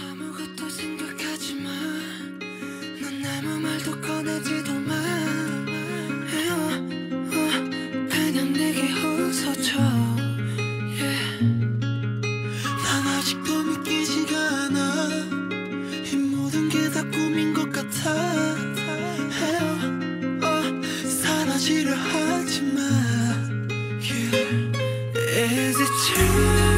아무것도 생각하지 마. 넌 아무 말도 꺼내지도 마. 어, 그냥 내게 웃어줘. 난 아직도 믿기지가 않아. 이 모든 게 다 꿈인 것 같아. 어, 사라지려 하지 마. Is it true?